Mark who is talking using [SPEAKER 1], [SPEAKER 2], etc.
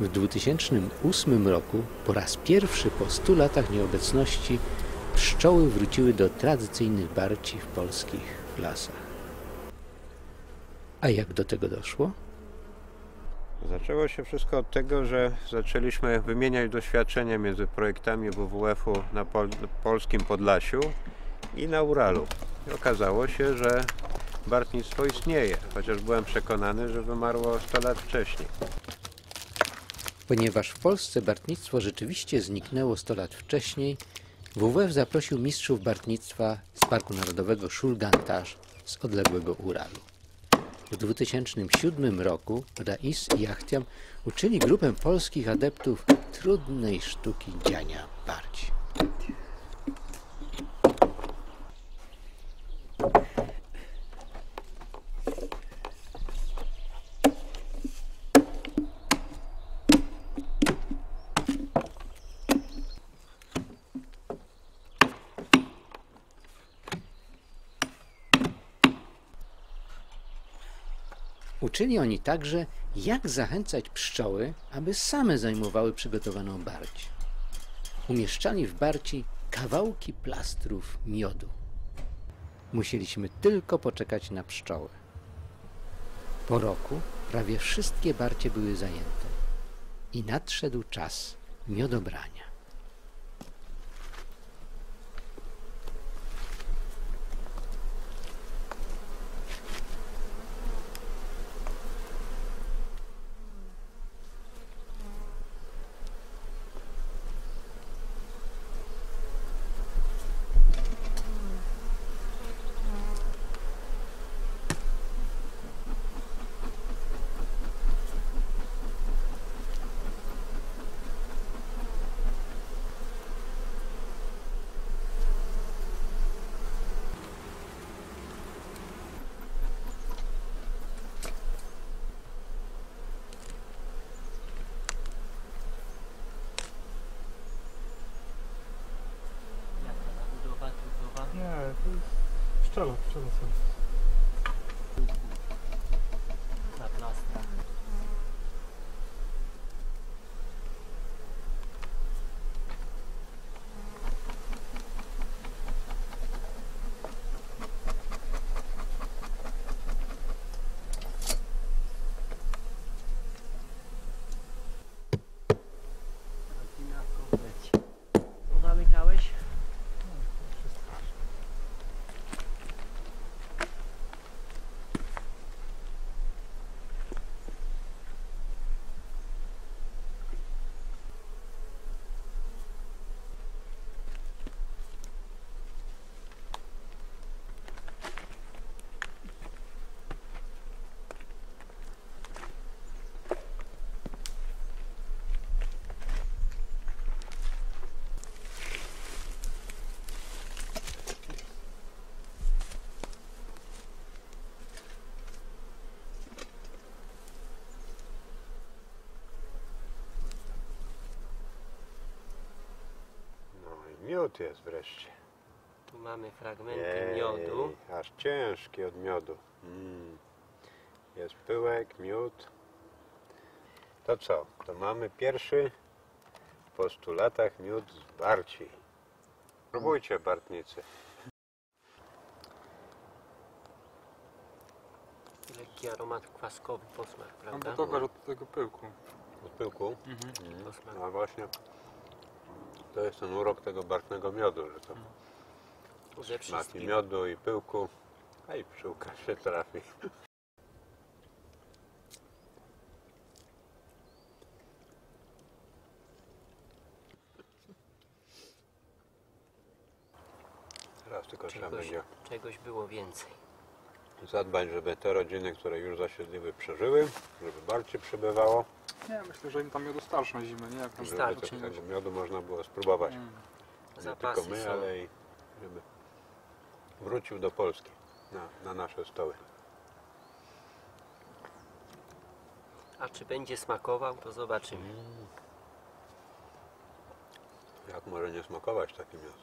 [SPEAKER 1] W 2008 roku, po raz pierwszy po 100 latach nieobecności, pszczoły wróciły do tradycyjnych barci w polskich lasach. A jak do tego doszło?
[SPEAKER 2] Zaczęło się wszystko od tego, że zaczęliśmy wymieniać doświadczenia między projektami WWF-u na pol polskim Podlasiu i na Uralu. I okazało się, że bartnictwo istnieje, chociaż byłem przekonany, że wymarło 100 lat wcześniej.
[SPEAKER 1] Ponieważ w Polsce bartnictwo rzeczywiście zniknęło 100 lat wcześniej, WWF zaprosił mistrzów bartnictwa z Parku Narodowego Szulgantarz z odległego Uralu. W 2007 roku Rais i Achtiam uczyli grupę polskich adeptów trudnej sztuki dziania barci. Uczyli oni także, jak zachęcać pszczoły, aby same zajmowały przygotowaną barć. Umieszczali w barci kawałki plastrów miodu. Musieliśmy tylko poczekać na pszczoły. Po roku prawie wszystkie barcie były zajęte i nadszedł czas miodobrania.
[SPEAKER 3] Jaka zabudowa, budowa?
[SPEAKER 4] Nie, to jest pszczela, pszczela są.
[SPEAKER 3] Na plastrach. Rodzina w komplecie. Pozamykałeś?
[SPEAKER 2] No i miód jest wreszcie.
[SPEAKER 3] Tu mamy fragmenty
[SPEAKER 2] Jej,
[SPEAKER 3] miodu.
[SPEAKER 2] Aż ciężki od miodu. Mm. Jest pyłek, miód. To co? To mamy pierwszy po 100 latach miód z Barci. Próbujcie Bartnicy.
[SPEAKER 3] Lekki aromat kwaskowy, posmak,
[SPEAKER 4] No
[SPEAKER 3] prawda?
[SPEAKER 4] bo to od tego pyłku.
[SPEAKER 2] Od pyłku.
[SPEAKER 4] Mhm.
[SPEAKER 2] Mm. No właśnie. To jest ten urok tego bartnego miodu, że to
[SPEAKER 3] Ze
[SPEAKER 2] smaki
[SPEAKER 3] wszystkim.
[SPEAKER 2] miodu i pyłku. A i pszczółka się trafi. Teraz tylko trzeba
[SPEAKER 3] Czegoś,
[SPEAKER 2] będzie
[SPEAKER 3] czegoś było więcej.
[SPEAKER 2] zadbać, żeby te rodziny, które już zasiedliły, przeżyły, żeby bardziej przybywało,
[SPEAKER 4] Nie, myślę, że im tam miodu starszą zimę, nie? Jak tam
[SPEAKER 2] żeby
[SPEAKER 3] Wystarczy.
[SPEAKER 2] to, tego miodu można było spróbować.
[SPEAKER 4] Mm.
[SPEAKER 2] Nie
[SPEAKER 3] Zapasy
[SPEAKER 2] tylko my,
[SPEAKER 3] są.
[SPEAKER 2] ale i żeby wrócił do Polski na, na nasze stoły.
[SPEAKER 3] A czy będzie smakował, to zobaczymy.
[SPEAKER 2] Jak może nie smakować taki miód?